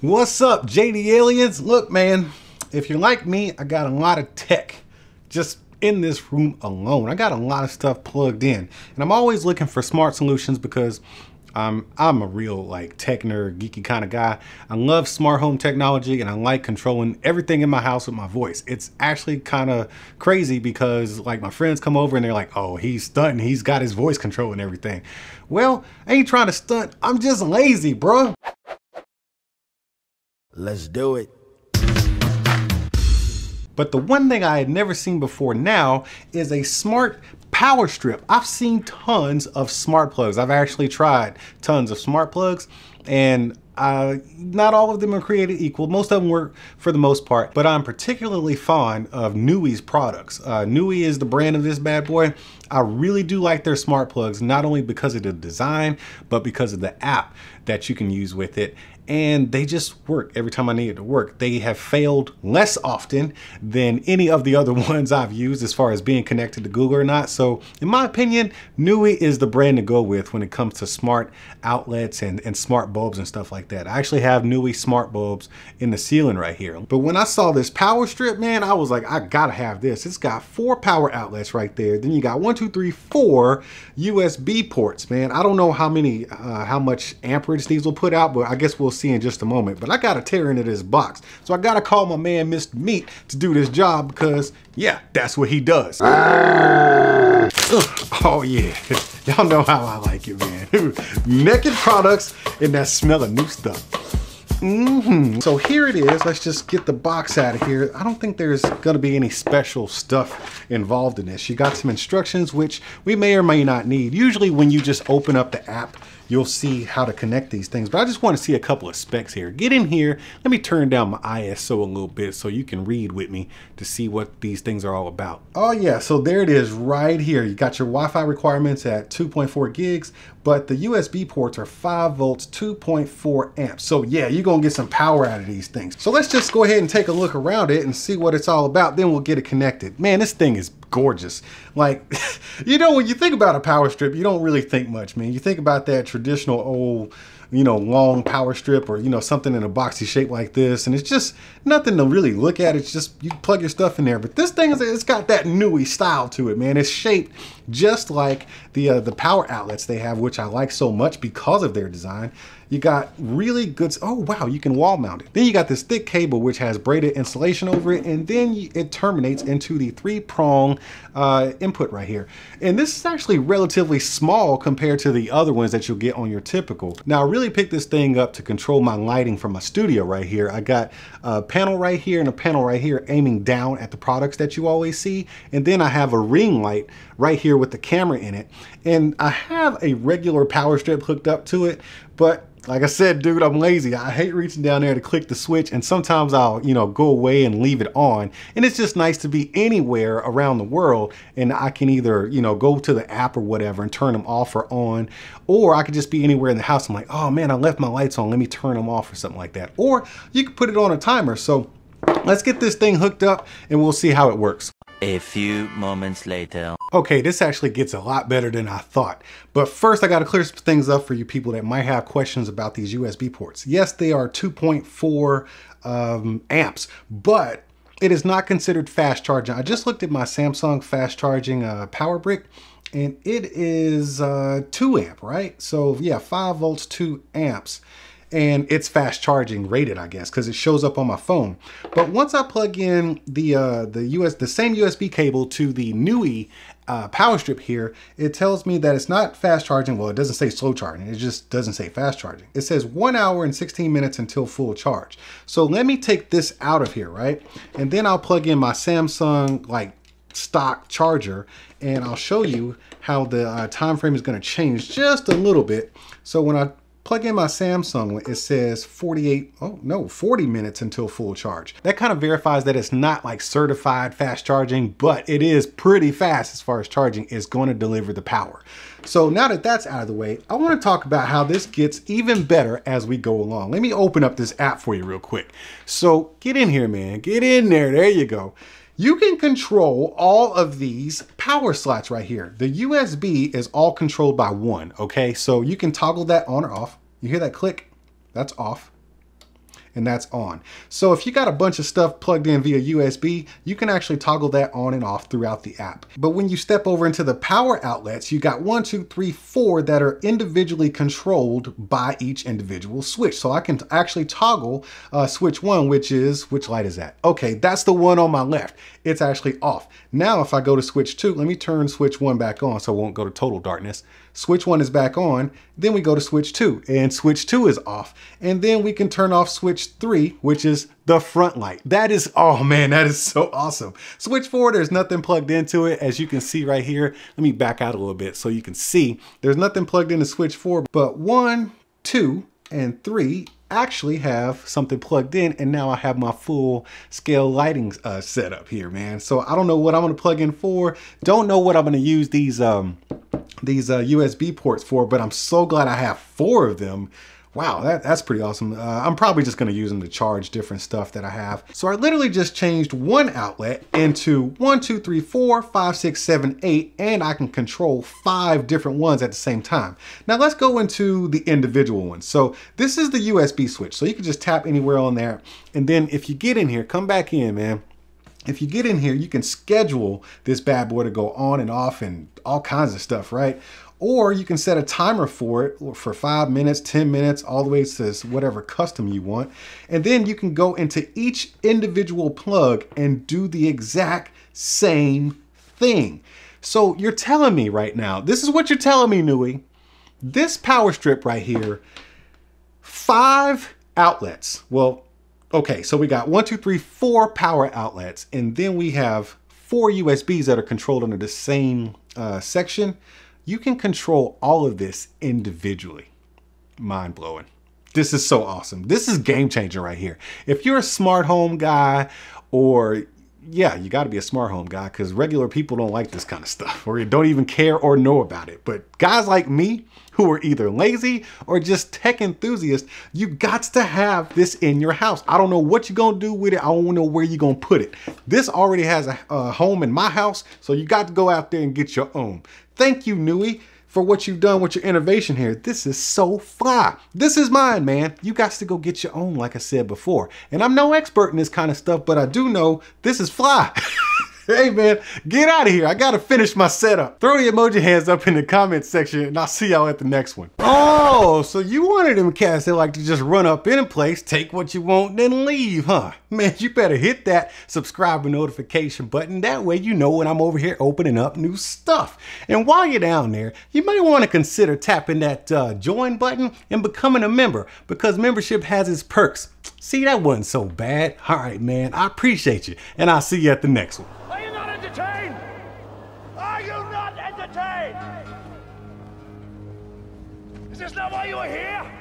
What's up, JD Aliens? Look, man, if you're like me, I got a lot of tech just in this room alone. I got a lot of stuff plugged in, and I'm always looking for smart solutions because I'm I'm a real like tech nerd, geeky kind of guy. I love smart home technology, and I like controlling everything in my house with my voice. It's actually kind of crazy because like my friends come over and they're like, "Oh, he's stunting. He's got his voice controlling everything." Well, I ain't trying to stunt. I'm just lazy, bro. Let's do it. But the one thing I had never seen before now is a smart power strip. I've seen tons of smart plugs. I've actually tried tons of smart plugs and uh, not all of them are created equal. Most of them work for the most part, but I'm particularly fond of Nooie's products. Uh, Nooie is the brand of this bad boy. I really do like their smart plugs, not only because of the design, but because of the app that you can use with it and they just work every time I need it to work. They have failed less often than any of the other ones I've used as far as being connected to Google or not. So in my opinion, Nooie is the brand to go with when it comes to smart outlets and, and smart bulbs and stuff like that. I actually have Nooie smart bulbs in the ceiling right here. But when I saw this power strip, man, I was like, I gotta have this. It's got four power outlets right there. Then you got one, two, three, four USB ports, man. I don't know how many, uh, how much amperage these will put out, but I guess we'll see in just a moment. But I got to tear into this box. So I got to call my man Mr. Meat to do this job because, yeah, that's what he does. oh, yeah. Y'all know how I like it, man. Naked products and that smell of new stuff. Mm -hmm. So here it is. Let's just get the box out of here. I don't think there's going to be any special stuff involved in this. You got some instructions, which we may or may not need. Usually when you just open up the app, you'll see how to connect these things. But I just want to see a couple of specs here. Get in here. Let me turn down my ISO a little bit so you can read with me to see what these things are all about. Oh yeah, so there it is right here. You got your Wi-Fi requirements at 2.4 gigs, but the USB ports are 5 volts, 2.4 amps. So yeah, you're gonna get some power out of these things. So let's just go ahead and take a look around it and see what it's all about. Then we'll get it connected. Man, this thing is gorgeous. Like, you know, when you think about a power strip, you don't really think much, man. You think about that traditional old, you know, long power strip or, you know, something in a boxy shape like this. And it's just nothing to really look at. It's just, you plug your stuff in there. But this thing, is it's got that Nooie style to it, man. It's shaped just like the, uh, the power outlets they have, which I like so much because of their design. You got really good, oh wow, you can wall mount it. Then you got this thick cable which has braided insulation over it and then it terminates into the three prong uh, input right here. And this is actually relatively small compared to the other ones that you'll get on your typical. Now I really picked this thing up to control my lighting from my studio right here. I got a panel right here and a panel right here aiming down at the products that you always see. And then I have a ring light right here with the camera in it. And I have a regular power strip hooked up to it, but like I said, dude, I'm lazy. I hate reaching down there to click the switch and sometimes I'll, you know, go away and leave it on. And it's just nice to be anywhere around the world and I can either, you know, go to the app or whatever and turn them off or on, or I could just be anywhere in the house. I'm like, oh man, I left my lights on. Let me turn them off or something like that. Or you could put it on a timer. So let's get this thing hooked up and we'll see how it works. A few moments later. Okay, this actually gets a lot better than I thought. But first, I got to clear some things up for you people that might have questions about these USB ports. Yes, they are 2.4 um, amps, but it is not considered fast charging. I just looked at my Samsung fast charging uh, power brick and it is uh, 2 amp, right? So yeah, 5 volts, 2 amps and it's fast charging rated, I guess, because it shows up on my phone. But once I plug in the uh, the US the same USB cable to the Nooie uh, power strip here, it tells me that it's not fast charging. Well, it doesn't say slow charging. It just doesn't say fast charging. It says one hour and 16 minutes until full charge. So let me take this out of here, right? And then I'll plug in my Samsung like stock charger and I'll show you how the uh, time frame is going to change just a little bit. So when I plug in my Samsung, it says 48, oh no, 40 minutes until full charge. That kind of verifies that it's not like certified fast charging, but it is pretty fast as far as charging is going to deliver the power. So now that that's out of the way, I want to talk about how this gets even better as we go along. Let me open up this app for you real quick. So get in here, man, get in there. There you go. You can control all of these power slots right here. The USB is all controlled by one, okay? So you can toggle that on or off. You hear that click? That's off. And that's on. So if you got a bunch of stuff plugged in via USB, you can actually toggle that on and off throughout the app. But when you step over into the power outlets, you got one, two, three, four that are individually controlled by each individual switch. So I can actually toggle uh, switch one, which is, which light is that? Okay, that's the one on my left. It's actually off. Now if I go to switch two, let me turn switch one back on so it won't go to total darkness. Switch one is back on, then we go to switch two and switch two is off. And then we can turn off switch three, which is the front light. That is, oh man, that is so awesome. Switch four, there's nothing plugged into it. As you can see right here, let me back out a little bit so you can see there's nothing plugged into switch four, but one, two, and three actually have something plugged in and now I have my full scale lighting uh, set up here, man. So I don't know what I'm gonna plug in for. Don't know what I'm gonna use these um, these uh, USB ports for, but I'm so glad I have four of them Wow, that, that's pretty awesome. Uh, I'm probably just gonna use them to charge different stuff that I have. So I literally just changed one outlet into one, two, three, four, five, six, seven, eight, and I can control five different ones at the same time. Now let's go into the individual ones. So this is the USB switch. So you can just tap anywhere on there. And then if you get in here, come back in, man if you get in here, you can schedule this bad boy to go on and off and all kinds of stuff, right? Or you can set a timer for it for five minutes, 10 minutes, all the way to whatever custom you want. And then you can go into each individual plug and do the exact same thing. So you're telling me right now, this is what you're telling me, Nooie. This power strip right here, five outlets. Well, okay, so we got one, two, three, four power outlets, and then we have four USBs that are controlled under the same uh, section you can control all of this individually. Mind blowing. This is so awesome. This is game changing right here. If you're a smart home guy or yeah, you got to be a smart home guy because regular people don't like this kind of stuff or you don't even care or know about it. But guys like me who are either lazy or just tech enthusiasts, you got to have this in your house. I don't know what you're going to do with it. I don't know where you're going to put it. This already has a, a home in my house, so you got to go out there and get your own. Thank you, Nooie, for what you've done with your innovation here. This is so fly. This is mine, man. You got to go get your own, like I said before. And I'm no expert in this kind of stuff, but I do know this is fly. hey man, get out of here. I gotta finish my setup. Throw the emoji hands up in the comment section and I'll see y'all at the next one. Oh, so you wanted them cats that like to just run up in a place, take what you want, then leave, huh? Man, you better hit that subscribe and notification button. That way you know when I'm over here opening up new stuff. And while you're down there, you might want to consider tapping that uh, join button and becoming a member because membership has its perks. See, that wasn't so bad. All right, man, I appreciate you. And I'll see you at the next one entertained? Are you not entertained? Is this not why you are here?